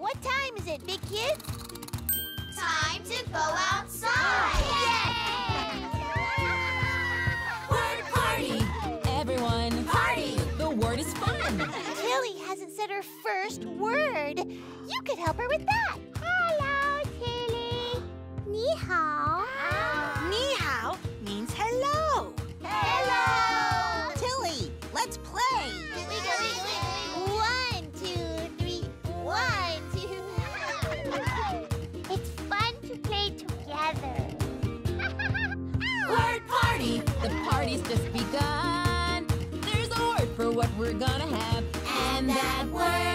What time is it, big kids? Time to go outside! Yay! Word party! Everyone, party! The word is fun! Tilly hasn't said her first word. You could help her with that. we're gonna have. And that word.